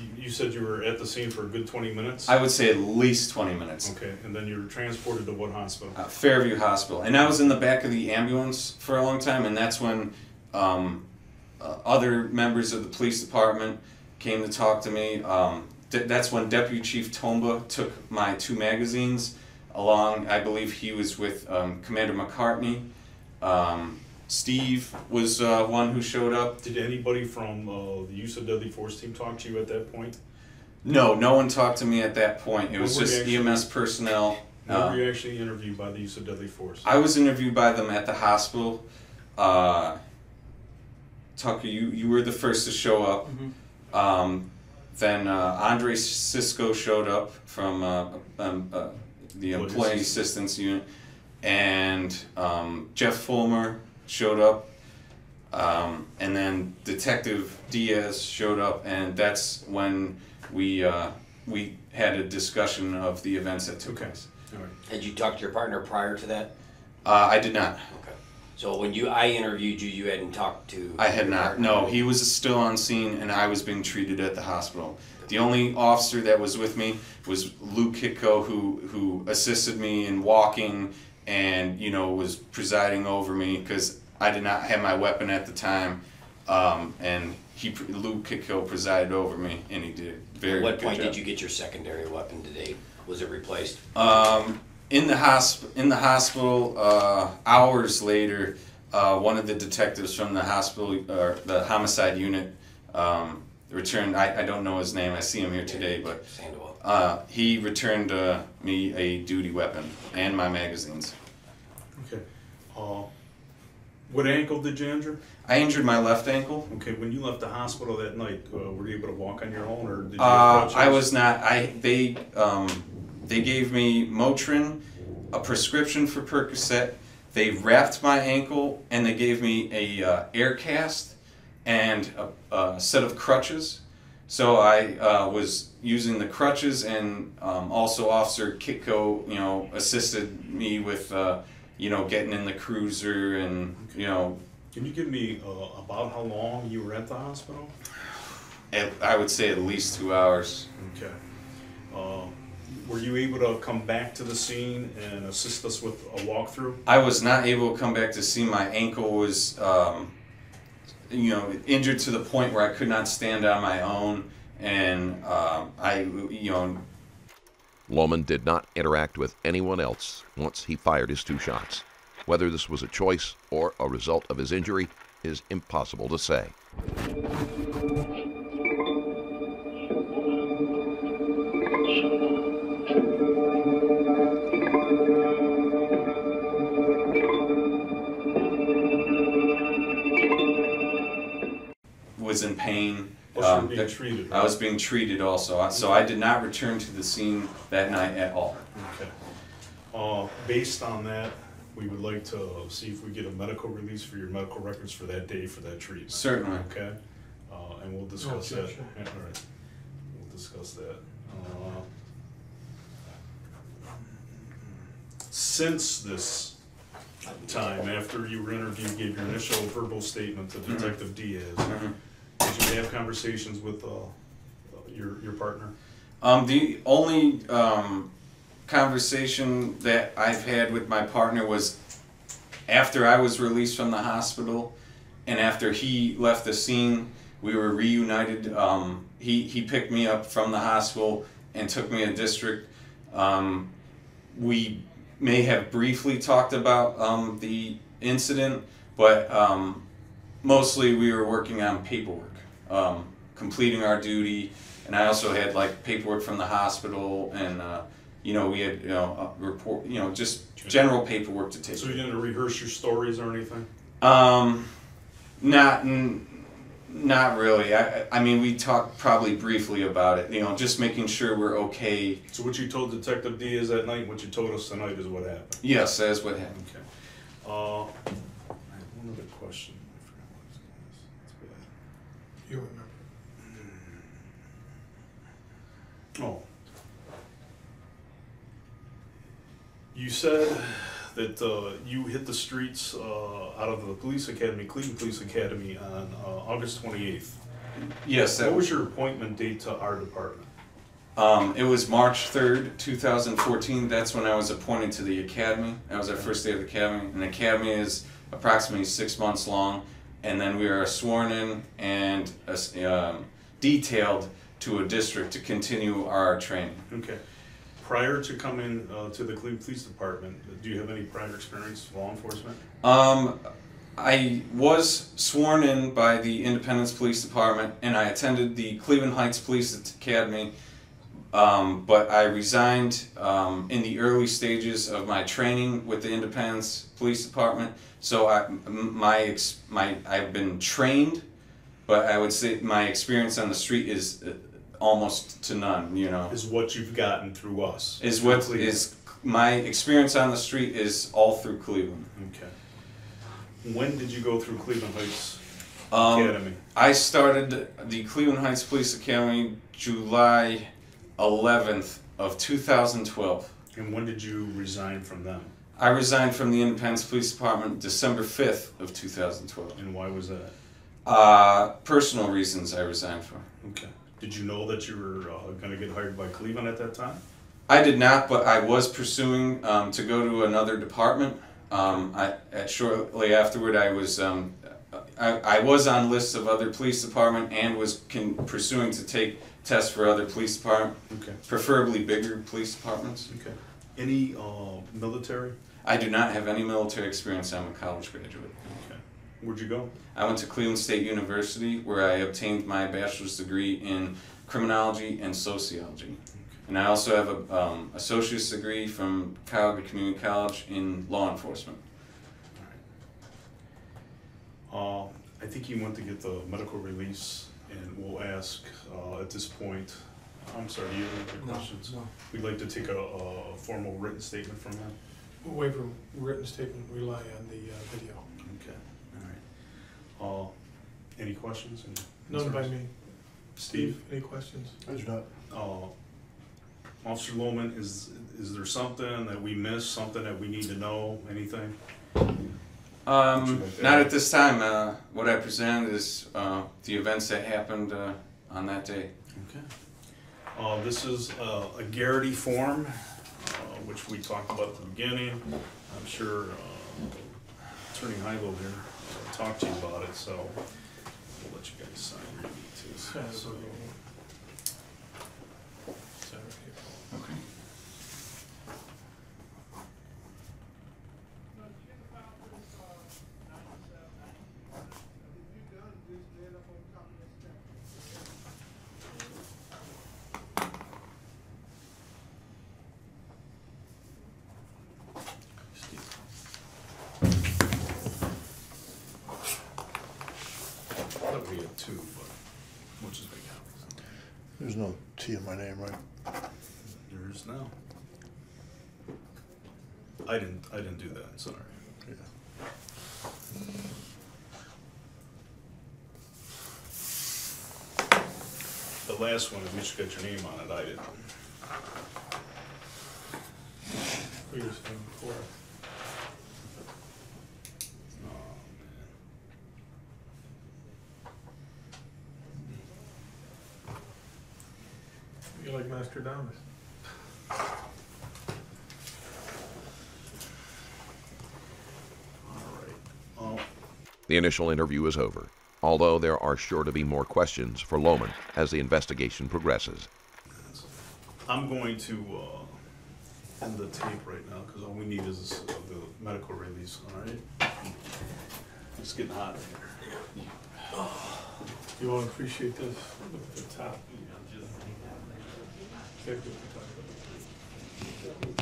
you- you said you were at the scene for a good twenty minutes? I would say at least 20 minutes. Okay, and then you were transported to what hospital? Uh, Fairview Hospital. And I was in the back of the ambulance for a long time, and that's when um, uh, other members of the police department came to talk to me. Um, de- that's when Deputy Chief Tomba took my two magazines along. I believe he was with um, Commander McCartney. Um, Steve was uh, one who showed up. Did anybody from uh, the use of deadly force team talk to you at that point? No, no one talked to me at that point. It was What were just actually- EMS personnel. When Uh, were you actually interviewed by the use of deadly force? I was interviewed by them at the hospital. Uh, Tucker, you, you were the first to show up. Um, then uh, Andre Cisco showed up from uh, um, uh, the Employee? Assistance Unit, and um, Jeff Fulmer showed up. Um, and then Detective Diaz showed up, and that's when we uh, we had a discussion of the events that took Okay. place. All right. Had you talked to your partner prior to that? Uh, I did not. Okay. So when you, I interviewed you, you hadn't talked to? I had not. partner? No, he was still on scene, and I was being treated at the hospital. The only officer that was with me was Luke Kitko, who who assisted me in walking, and you know was presiding over me because I did not have my weapon at the time, um, and he Luke Kitko presided over me, and he did very At what point job. did you get your secondary weapon today? Was it replaced? Um, in the hosp- in the hospital, uh, hours later, uh, one of the detectives from the hospital or the homicide unit um, returned. I, I don't know his name. I see him here today, but uh, he returned uh, me a duty weapon and my magazines. Okay. Uh, what ankle did you injure? I injured my left ankle. Okay, when you left the hospital that night, uh, were you able to walk on your own, or did you? Uh. I was not. I they um, they gave me Motrin, a prescription for Percocet. They wrapped my ankle and they gave me a uh, air cast and a, a set of crutches. So I uh, was using the crutches, and um, also Officer Kitko, you know, assisted me with, uh, you know, getting in the cruiser and you know, Can you give me uh, about how long you were at the hospital? at, I would say at least two hours. Okay. Uh, were you able to come back to the scene and assist us with a walkthrough? I was not able to come back to see my ankle was, um, you know, injured to the point where I could not stand on my own, and um, I, you know, Loehmann did not interact with anyone else once he fired his two shots. Whether this was a choice or a result of his injury is impossible to say. Was in pain. Um, Plus you were being that- treated, I was being treated also, so I did not return to the scene that night at all. Okay. Uh, based on that, we would like to see if we get a medical release for your medical records for that day for that treatment. Certainly. Okay? Uh, and we'll discuss sure, that. sure. Yeah, all right. We'll discuss that. Uh, Since this time, after you were interviewed, gave your initial verbal statement to Mm-hmm. Detective Diaz, did you have conversations with, uh, your, your partner? Um, the only um, conversation that I've had with my partner was after I was released from the hospital, and after he left the scene, we were reunited. Um, he he picked me up from the hospital and took me to district. Um, we may have briefly talked about um, the incident, but um, mostly we were working on paperwork, um, completing our duty, and I also had like paperwork from the hospital, and uh, you know we had you know report, you know just general paperwork to take. So you didn't rehearse your stories or anything? Um, not n- not really. I I mean we talked probably briefly about it. You know, just making sure we're okay. So what you told Detective Diaz that night, what you told us tonight is what happened? Yes, that's what happened. Okay. Uh, I have one other question. I forgot what I was gonna ask. That's bad. You remember. Oh. You said that uh, you hit the streets uh, out of the police academy, Cleveland Police Academy, on uh, August 28th. Yes, that What was your appointment date to our department? Um, it was March 3rd, 2014. That's when I was appointed to the academy. That was our first day of the academy. And the academy is approximately six months long. And then we are sworn in and um, detailed to a district to continue our training. Okay. Prior to coming uh, to the Cleveland Police Department, do you have any prior experience with law enforcement? Um, I was sworn in by the Independence Police Department, and I attended the Cleveland Heights Police Academy. Um, but I resigned um, in the early stages of my training with the Independence Police Department. So I, my, ex- my, I've been trained, but I would say my experience on the street is uh, almost to none. You know, Is what you've gotten through us? is what Cleveland. is my experience on the street is all through Cleveland. Okay. When did you go through Cleveland Heights Um, Academy? I started the Cleveland Heights Police Academy July 11th of 2012. And when did you resign from them? I resigned from the Independence Police Department December 5th of 2012. And why was that? Uh, personal reasons I resigned for. Okay. Did you know that you were uh, going to get hired by Cleveland at that time? I did not, but I was pursuing um, to go to another department. Um, I, at shortly afterward, I was um, I, I was on lists of other police department and was pursuing to take tests for other police department, Okay. preferably bigger police departments. Okay. Any uh, military? I do not have any military experience. I'm a college graduate. Okay. Where'd you go? I went to Cleveland State University where I obtained my bachelor's degree in criminology and sociology. And I also have a um, associate's degree from Cuyahoga Community College in law enforcement. Uh, I think you went to get the medical release, and we'll ask uh, at this point. I'm sorry, do you have any No, questions? no. We'd like to take a, a formal written statement from him. Waiver written statement, rely on the uh, video. Okay. All right. Uh, any questions? Any None by concerns? me. Steve, any questions? I do not. Uh, Officer Loehmann, is, is there something that we missed, something that we need to know, anything? Um, not at this time. Uh, what I present is uh, the events that happened uh, on that day. Okay. Uh, this is uh, a Garrity form, uh, which we talked about at the beginning. I'm sure uh, Attorney Hilow here talked to you about it, so we'll let you guys sign where you need to. Sorry. So, Sorry. Okay. Thought we had two, but we'll just make copies. There's no T in my name, right? There is now. I didn't, I didn't do that, sorry. Yeah. The last one, at least you got your name on it, I didn't. We were saying before. Oh, You're like Nostradamus. man. All right. Uh, The initial interview is over, although there are sure to be more questions for Loehmann as the investigation progresses. I'm going to uh, end the tape right now because all we need is uh, the medical release, all right? It's getting hot in here. You won't appreciate this, the top. Exactly what we're talking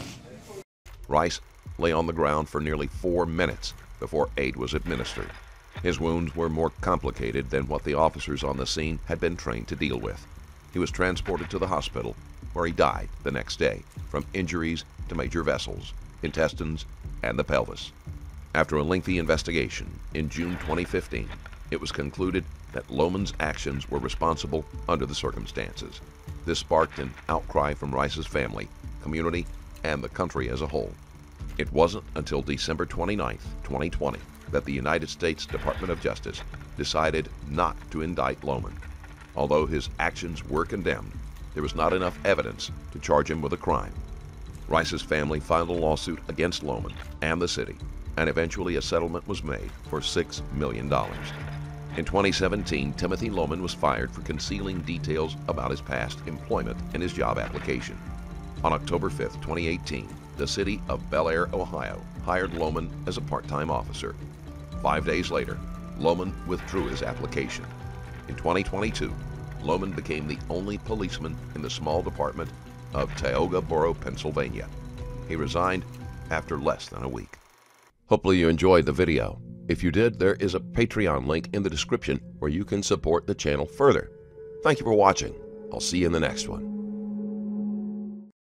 about. Rice lay on the ground for nearly four minutes before aid was administered. His wounds were more complicated than what the officers on the scene had been trained to deal with. He was transported to the hospital, where he died the next day from injuries to major vessels, intestines, and the pelvis. After a lengthy investigation in June 2015, it was concluded that Loehmann's actions were responsible under the circumstances. This sparked an outcry from Rice's family, community, and the country as a whole. It wasn't until December 29, 2020, that the United States Department of Justice decided not to indict Loehmann. Although his actions were condemned, there was not enough evidence to charge him with a crime. Rice's family filed a lawsuit against Loehmann and the city, and eventually a settlement was made for $6 million. In 2017, Timothy Loehmann was fired for concealing details about his past employment in his job application. On October 5, 2018, the city of Bellaire, Ohio, hired Loehmann as a part time officer. Five days later, Loehmann withdrew his application. In 2022, Loehmann became the only policeman in the small department of Tioga Borough, Pennsylvania. He resigned after less than a week. Hopefully, you enjoyed the video. If you did, there is a Patreon link in the description where you can support the channel further. Thank you for watching. I'll see you in the next one.